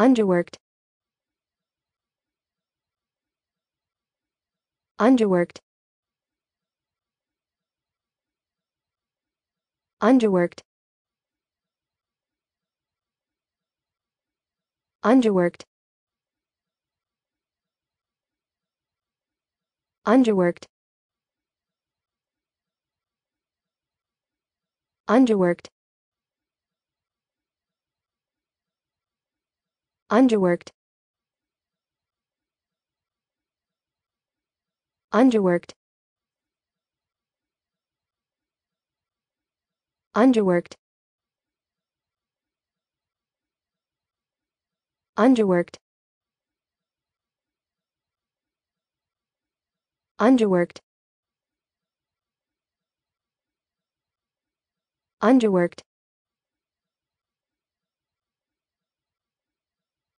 underworked. Underworked. Underworked. Underworked. Underworked. Underworked underworked. Underworked. Underworked. Underworked. Underworked. Underworked